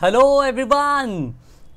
Hello everyone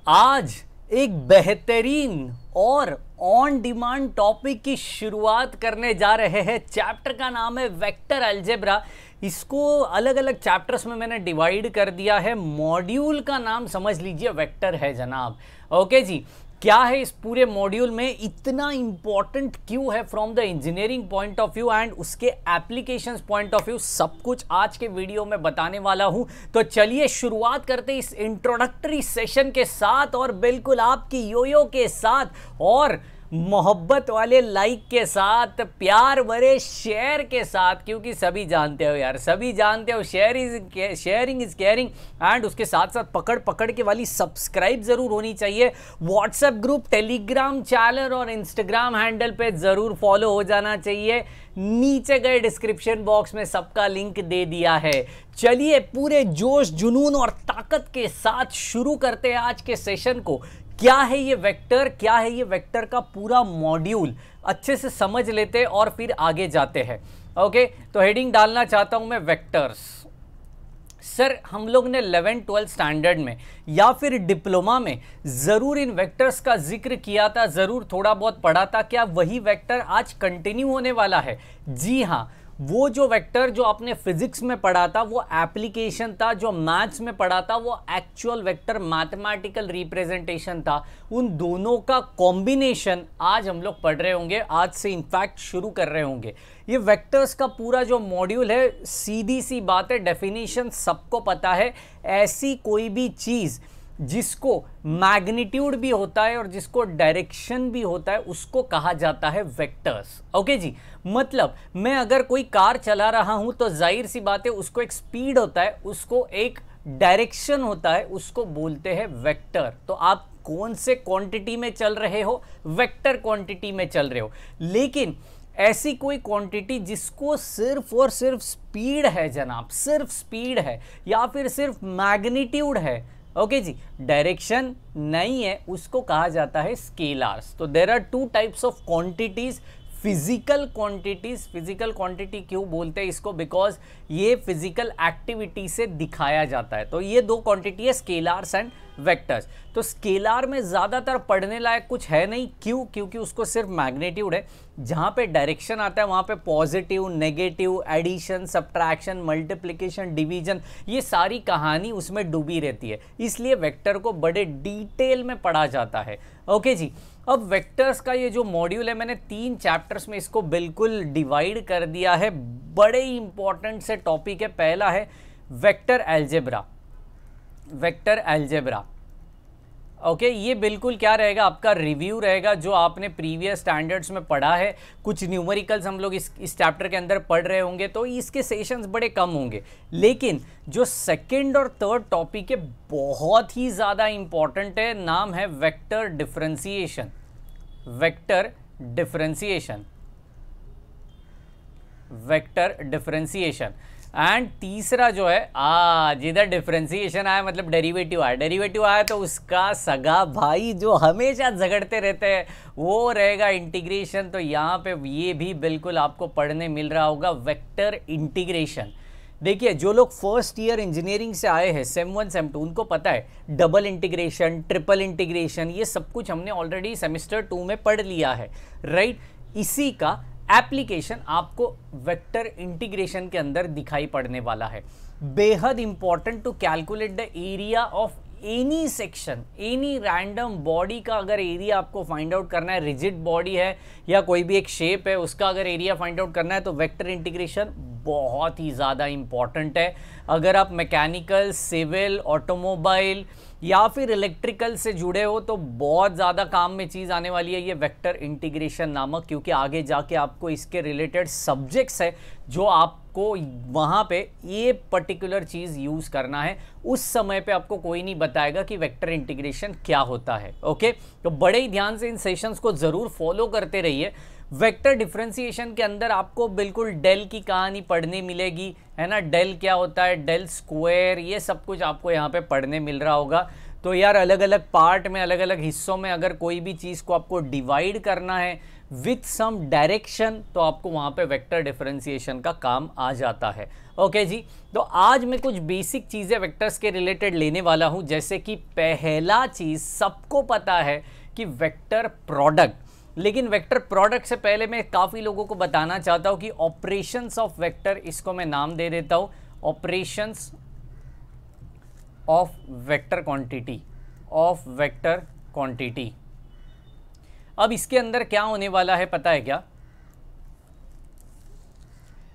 आज एक बेहतरीन और ऑन डिमांड टॉपिक की शुरुआत करने जा रहे हैं। चैप्टर का नाम है वेक्टर अल्जेब्रा इसको अलग अलग चैप्टर्स में मैंने डिवाइड कर दिया है। मॉड्यूल का नाम समझ लीजिए वेक्टर है जनाब। ओके जी। क्या है इस पूरे मॉड्यूल में? इतना इंपॉर्टेंट क्यों है from the engineering point of view and उसके एप्लीकेशन पॉइंट ऑफ़ व्यू सब कुछ आज के वीडियो में बताने वाला हूँ। तो चलिए शुरुआत करते इस इंट्रोडक्टरी सेशन के साथ और बिल्कुल आपकी योयो के साथ। और मोहब्बत वाले लाइक के साथ, प्यार भरे शेयर के साथ, क्योंकि सभी जानते हो यार, सभी जानते हो share is sharing is caring and उसके साथ साथ पकड़ पकड़ के वाली सब्सक्राइब ज़रूर होनी चाहिए। व्हाट्सएप ग्रुप टेलीग्राम चैनल और इंस्टाग्राम हैंडल पे ज़रूर फॉलो हो जाना चाहिए। नीचे गए डिस्क्रिप्शन बॉक्स में सबका लिंक दे दिया है। चलिए पूरे जोश, जुनून और ताकत के साथ शुरू करते हैं आज के सेशन को। क्या है ये वेक्टर क्या है ये वेक्टर का पूरा मॉड्यूल अच्छे से समझ लेते हैं और फिर आगे जाते हैं। ओके तो हेडिंग डालना चाहता हूँ मैं वेक्टर्स सर हम लोग ने 11 ट्वेल्थ स्टैंडर्ड में या फिर डिप्लोमा में ज़रूर इन वेक्टर्स का ज़िक्र किया था, ज़रूर थोड़ा बहुत पढ़ा था। क्या वही वेक्टर आज कंटिन्यू होने वाला है? जी हाँ वो जो वेक्टर जो आपने फिजिक्स में पढ़ा था, वो एप्लीकेशन था, जो मैथ्स में पढ़ा था, वो एक्चुअल वेक्टर मैथमेटिकल रिप्रेजेंटेशन था। उन दोनों का कॉम्बिनेशन आज हम लोग पढ़ रहे होंगे, आज से इनफैक्ट शुरू कर रहे होंगे। ये वेक्टर्स का पूरा जो मॉड्यूल है, सीधी सी बात है डेफिनेशन सबको पता है। ऐसी कोई भी चीज़ जिसको मैग्नीट्यूड भी होता है और जिसको डायरेक्शन भी होता है, उसको कहा जाता है वेक्टर्स। ओके जी? मतलब मैं अगर कोई कार चला रहा हूँ तो ज़ाहिर सी बात है, उसको एक स्पीड होता है, उसको एक डायरेक्शन होता है, उसको बोलते हैं वेक्टर। तो आप कौन से क्वांटिटी में चल रहे हो? वेक्टर क्वांटिटी में चल रहे हो। लेकिन, ऐसी कोई क्वांटिटी जिसको सिर्फ़ और सिर्फ़ स्पीड है, जनाब, सिर्फ़ स्पीड है, या फिर सिर्फ़ मैग्नीट्यूड है ओके जी. डायरेक्शन नहीं है, उसको कहा जाता है स्केलार्स तो there are two types of quantities physical quantities physical quantity क्यों बोलते हैं इसको? बिकॉज़ ये फ़िज़िकल एक्टिविटी से दिखाया जाता है. तो ये दो क्वांटिटी है स्केलार्स एंड वेक्टर्स तो स्केलार में ज़्यादातर पढ़ने लायक कुछ है नहीं। क्यों? क्योंकि उसको सिर्फ़ मैग्नेट्यूड है। जहाँ पे डायरेक्शन आता है, वहाँ पे positive negative addition subtraction multiplication division ये सारी कहानी उसमें डूबी रहती है। इसलिए वेक्टर को बड़े डिटेल में पढ़ा जाता है। ओके जी। अब वेक्टर्स का ये जो मॉड्यूल है, मैंने तीन चैप्टर्स में इसको बिल्कुल डिवाइड कर दिया है। बड़े इंपॉर्टेंट से टॉपिक है। पहला है vector algebra vector algebra. Okay okay, ये बिल्कुल क्या रहेगा? आपका रिव्यू रहेगा जो आपने प्रीवियस स्टैंडर्ड्स में पढ़ा है। कुछ न्यूमेरिकल्स हम लोग इस इस चैप्टर के अंदर पढ़ रहे होंगे तो इसके सेशंस बड़े कम होंगे। लेकिन जो सेकंड और थर्ड टॉपिक है बहुत ही ज़्यादा इंपॉर्टेंट है नाम है vector differentiation. Vector differentiation. Vector differentiation. And तीसरा जो है, आ, जिधर डिफ्रेंसिएशन आया मतलब डेरिवेटिव आया। डेरिवेटिव आया तो उसका सगा भाई जो हमेशा झगड़ते रहते हैं, वो रहेगा इंटीग्रेशन तो यहाँ पे ये भी बिल्कुल आपको पढ़ने मिल रहा होगा वेक्टर इंटीग्रेशन देखिए, जो लोग फ़र्स्ट ईयर इंजीनियरिंग से आए हैं सेम वन सेम टू उनको पता है डबल इंटीग्रेशन ट्रिपल इंटीग्रेशन ये सब कुछ हमने ऑलरेडी सेमिस्टर टू में पढ़ लिया है राइट right? इसी का एप्लीकेशन आपको वेक्टर इंटीग्रेशन के अंदर दिखाई पड़ने वाला है। बेहद important to calculate the area of any section any random body का अगर एरिया आपको फाइंड आउट करना है रिजिड बॉडी है या कोई भी एक शेप है, उसका अगर एरिया फाइंड आउट करना है तो वेक्टर इंटीग्रेशन बहुत ही ज़्यादा इंपॉर्टेंट है। अगर आप मैकेनिकल सिविल ऑटोमोबाइल या फिर इलेक्ट्रिकल से जुड़े हो तो बहुत ज़्यादा काम में चीज़ आने वाली है ये वेक्टर इंटीग्रेशन नामक, क्योंकि आगे जाके आपको इसके रिलेटेड सब्जेक्ट्स है जो आपको वहाँ पे ये पर्टिकुलर चीज़ यूज़ करना है। उस समय पे आपको कोई नहीं बताएगा कि वेक्टर इंटीग्रेशन क्या होता है ओके तो बड़े ही ध्यान से इन सेशंस को ज़रूर फॉलो करते रहिए। वेक्टर डिफ्रेंसिएशन के अंदर आपको बिल्कुल डेल की कहानी पढ़ने मिलेगी, है ना? डेल क्या होता है? डेल स्क्वायर, ये सब कुछ आपको यहाँ पे पढ़ने मिल रहा होगा। तो यार अलग अलग पार्ट में अलग अलग हिस्सों में अगर कोई भी चीज़ को आपको डिवाइड करना है विथ सम डायरेक्शन तो आपको वहाँ पे वेक्टर डिफरेंशिएशन का काम आ जाता है। ओके जी? तो आज मैं कुछ बेसिक चीज़ें वेक्टर्स के रिलेटेड लेने वाला हूँ। जैसे कि पहला चीज़, सबको पता है कि वेक्टर प्रोडक्ट लेकिन वेक्टर प्रोडक्ट से पहले मैं काफ़ी लोगों को बताना चाहता हूँ कि ऑपरेशंस ऑफ़ वेक्टर इसको मैं नाम दे देता हूँ। Operations of vector quantity of vector quantity अब इसके अंदर क्या होने वाला है पता है क्या?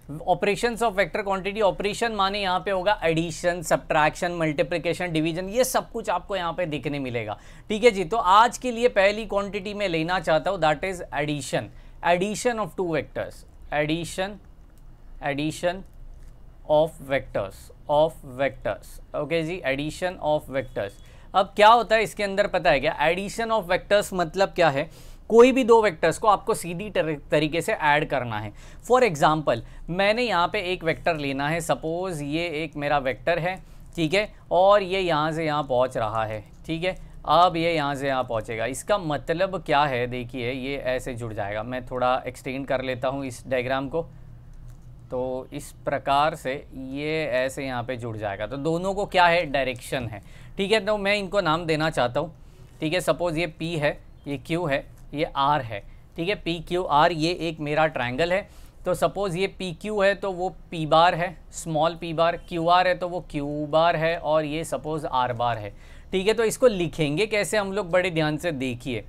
Operations of vector quantity operation माने यहाँ पे होगा एडिशन सब्ट्रैक्शन मल्टीप्लिकेशन डिवीज़न ये सब कुछ आपको यहाँ पे दिखने मिलेगा। ठीक है जी? तो आज के लिए पहली क्वांटिटी में लेना चाहता हूँ that is addition addition of two vectors addition addition of vectors of vectors okay ji? Addition of vectors अब क्या होता है इसके अंदर पता है क्या? एडिशन ऑफ़ वेक्टर्स मतलब क्या है? कोई भी दो वेक्टर्स को आपको सीधी तरीके से ऐड करना है। फॉर एग्ज़ाम्पल मैंने यहाँ पे एक वेक्टर लेना है। सपोज़ ये एक मेरा वेक्टर है, ठीक है? और ये यहाँ से यहाँ पहुँच रहा है, ठीक है? अब ये यहाँ से यहाँ पहुँचेगा। इसका मतलब क्या है? देखिए, ये ऐसे जुड़ जाएगा। मैं थोड़ा एक्सटेंड कर लेता हूँ इस डायग्राम को। तो इस प्रकार से ये ऐसे यहाँ पे जुड़ जाएगा। तो दोनों को क्या है? डायरेक्शन है। ठीक है तो मैं इनको नाम देना चाहता हूँ। ठीक है सपोज़ ये P है, ये Q है। ये R है। ठीक है पी क्यू आर ये एक मेरा ट्रायंगल है। तो सपोज़ ये पी क्यू है तो वो पी बार है small P bar Q R है तो वो क्यू बार है और ये सपोज़ आर बार है। ठीक है तो इसको लिखेंगे कैसे हम लोग, बड़े ध्यान से देखिए।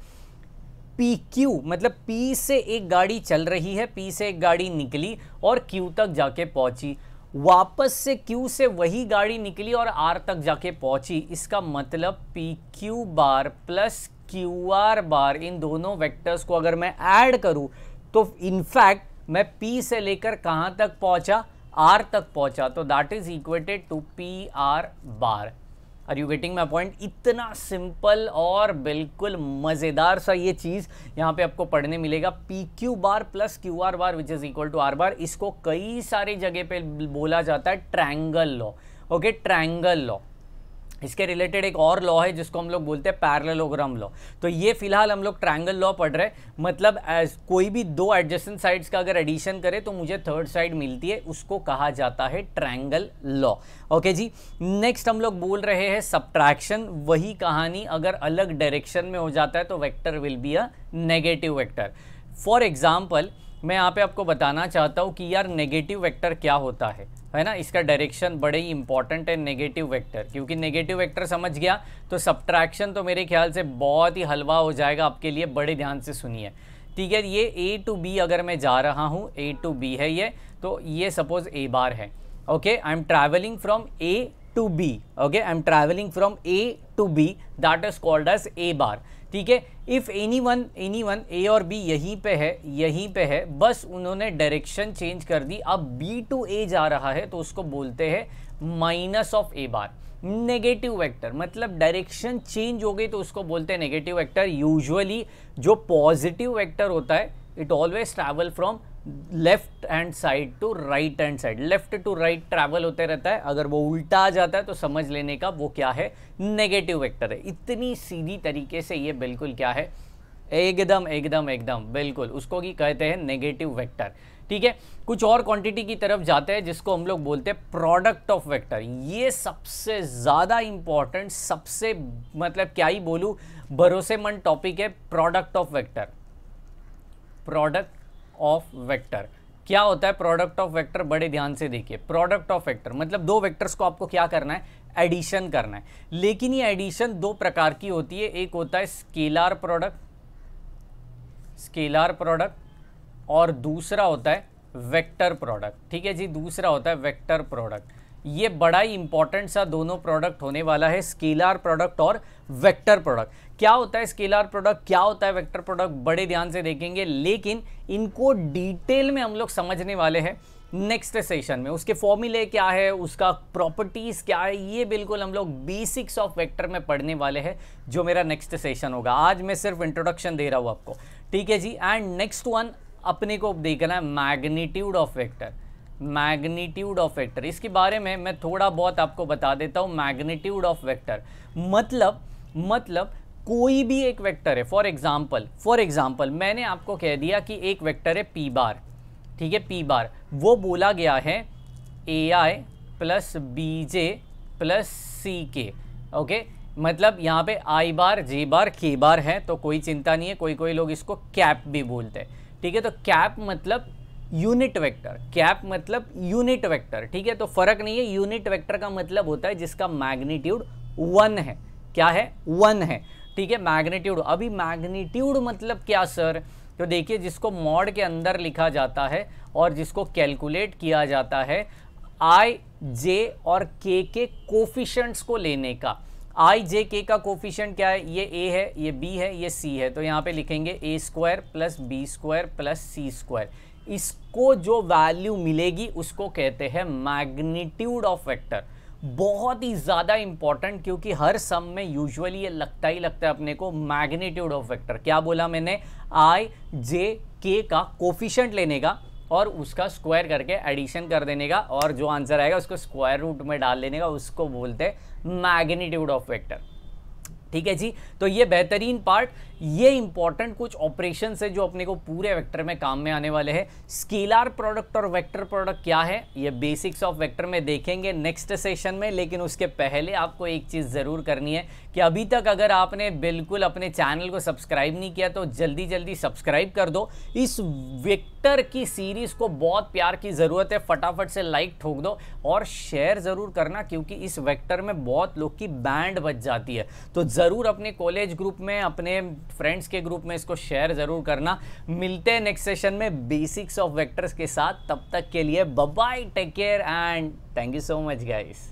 पी क्यू मतलब पी से एक गाड़ी चल रही है पी से एक गाड़ी निकली और क्यू तक जाके पहुँची। वापस से क्यू से वही गाड़ी निकली और आर तक जाके पहुँची। इसका मतलब P Q bar plus Q R bar इन दोनों वेक्टर्स को अगर मैं ऐड करूँ तो इनफैक्ट मैं पी से लेकर कहाँ तक पहुँचा? आर तक पहुँचा। तो that is equated to P R bar are you getting my point इतना सिंपल और बिल्कुल मज़ेदार सा ये चीज़ यहाँ पे आपको पढ़ने मिलेगा। P Q bar plus Q R bar which is equal to R bar इसको कई सारी जगह पे बोला जाता है triangle law. Okay triangle law. इसके रिलेटेड एक और लॉ है जिसको हम लोग बोलते हैं पैरेललोग्राम लॉ तो ये फ़िलहाल हम लोग ट्रायंगल लॉ पढ़ रहे हैं। मतलब एज कोई भी दो एडजस्टेंट साइड्स का अगर एडिशन करे तो मुझे थर्ड साइड मिलती है। उसको कहा जाता है ट्रायंगल लॉ ओके जी? नेक्स्ट हम लोग बोल रहे हैं सब्ट्रैक्शन वही कहानी अगर अलग डायरेक्शन में हो जाता है तो vector will be a negative vector for example मैं यहाँ पे आपको बताना चाहता हूँ कि यार नेगेटिव वेक्टर क्या होता है? है ना? इसका डायरेक्शन बड़े ही इंपॉर्टेंट है नेगेटिव वेक्टर क्योंकि नेगेटिव वेक्टर समझ गया तो सब्ट्रैक्शन तो मेरे ख्याल से बहुत ही हलवा हो जाएगा आपके लिए, बड़े ध्यान से सुनिए। ठीक है, ये ए टू बी अगर मैं जा रहा हूँ ए टू बी है ये तो ये सपोज़ ए बार है। Okay I am travelling from A to B okay I am travelling from A to B that is called as A bar ठीक है? If any one any one A और B यहीं पे है, यहीं पे है, बस उन्होंने डायरेक्शन चेंज कर दी। अब बी टू ए जा रहा है तो उसको बोलते हैं minus of A bar negative vector मतलब डायरेक्शन चेंज हो गई तो उसको बोलते हैं नेगेटिव वेक्टर यूजुअली जो पॉजिटिव वेक्टर होता है it always travel from left hand side to right hand side. Left to right travel होते रहता है। अगर वो उल्टा आ जाता है तो समझ लेने का वो क्या है? नेगेटिव वेक्टर है। इतनी सीधी तरीके से ये बिल्कुल क्या है? एकदम एकदम एकदम, बिल्कुल। उसको की कहते हैं नेगेटिव वेक्टर। ठीक है? कुछ और क्वांटिटी की तरफ़ जाते हैं, जिसको हम लोग बोलते हैं प्रोडक्ट ऑफ़ वेक्टर ये सबसे ज़्यादा इंपॉर्टेंट सबसे मतलब क्या ही बोलूँ? भरोसेमंद टॉपिक है product of vector product of vector. क्या होता है? प्रोडक्ट ऑफ़ वेक्टर बड़े ध्यान से देखिए। प्रोडक्ट ऑफ़ वेक्टर मतलब दो वेक्टर्स को आपको क्या करना है? एडिशन करना है। लेकिन ये एडिशन दो प्रकार की होती है। एक होता है स्केलर प्रोडक्ट स्केलर प्रोडक्ट, और दूसरा होता है वेक्टर प्रोडक्ट। ठीक है जी? दूसरा होता है वेक्टर प्रोडक्ट। ये बड़ा ही इंपॉर्टेंट सा दोनों प्रोडक्ट होने वाला है स्केलार प्रोडक्ट और वेक्टर प्रोडक्ट क्या होता है स्केलार प्रोडक्ट क्या होता है वेक्टर प्रोडक्ट बड़े ध्यान से देखेंगे, लेकिन इनको डिटेल में हम लोग समझने वाले हैं नेक्स्ट सेशन में. उसके फॉर्मूले क्या है? उसका प्रॉपर्टीज़ क्या है? ये बिल्कुल हम लोग बेसिक्स ऑफ़ वेक्टर में पढ़ने वाले हैं, जो मेरा नेक्स्ट सेशन होगा. आज मैं सिर्फ़ इंट्रोडक्शन दे रहा हूँ आपको. ठीक है जी? एंड नेक्स्ट वन अपने को देखना है magnitude of vector magnitude of vector. इसके बारे में मैं थोड़ा बहुत आपको बता देता हूँ, मैग्नीट्यूड ऑफ़ वेक्टर। मतलब मतलब कोई भी एक वेक्टर है, फॉर एग्ज़ाम्पल फॉर एग्ज़ाम्पल मैंने आपको कह दिया कि एक वेक्टर है पी बार, ठीक है, पी बार। वो बोला गया है A I plus B J plus C K, okay? मतलब यहाँ पे आई बार, जे बार, के बार है तो कोई चिंता नहीं है कोई कोई लोग इसको कैप भी बोलते हैं, ठीक है? तो कैप मतलब यूनिट वेक्टर, कैप मतलब यूनिट वेक्टर, ठीक है? तो फ़र्क नहीं है, यूनिट वेक्टर का मतलब होता है जिसका मैग्नीट्यूड वन है। क्या है? वन है, ठीक है? मैग्नीट्यूड, अभी मैग्नीट्यूड मतलब क्या, सर? तो देखिए, जिसको मॉड के अंदर लिखा जाता है और जिसको कैलकुलेट किया जाता है आई जे और के के कोफिशंट्स को लेने का। आई जे के का कोफिशेंट क्या है? ये ए है, ये बी है, ये सी है। तो यहाँ पे लिखेंगे A square plus B square plus C square इसको जो वैल्यू मिलेगी, उसको कहते हैं मैग्नीट्यूड ऑफ़ वेक्टर बहुत ही ज़्यादा इंपॉर्टेंट क्योंकि हर सम में यूजुअली ये लगता ही लगता है अपने को मैग्नीट्यूड ऑफ़ वेक्टर क्या बोला मैंने? आई जे के का कोफिशेंट लेने का और उसका स्क्वायर करके एडिशन कर देने का और जो आंसर आएगा, उसको स्क्वायर रूट में डाल देने का, उसको बोलते हैं मैग्नीट्यूड ऑफ़ वेक्टर ठीक है जी? तो ये बेहतरीन पार्ट ये इंपॉर्टेंट कुछ ऑपरेशन है जो अपने को पूरे वेक्टर में काम में आने वाले हैं। स्केलार प्रोडक्ट और वेक्टर प्रोडक्ट क्या है? ये बेसिक्स ऑफ़ वेक्टर में देखेंगे नेक्स्ट सेशन में, लेकिन उसके पहले आपको एक चीज़ ज़रूर करनी है कि अभी तक अगर आपने बिल्कुल अपने चैनल को सब्सक्राइब नहीं किया तो जल्दी जल्दी सब्सक्राइब कर दो। इस वेक्टर की सीरीज़ को बहुत प्यार की ज़रूरत है, फटाफट से लाइक ठोक दो और शेयर ज़रूर करना, क्योंकि इस वेक्टर में बहुत लोग की बैंड बच जाती है। तो ज़रूर अपने कॉलेज ग्रुप में, अपने फ्रेंड्स के ग्रुप में इसको शेयर ज़रूर करना। मिलते हैं नेक्स्ट सेशन में बेसिक्स ऑफ़ वेक्टर्स के साथ। तब तक के लिए bye take care and thank you so much guys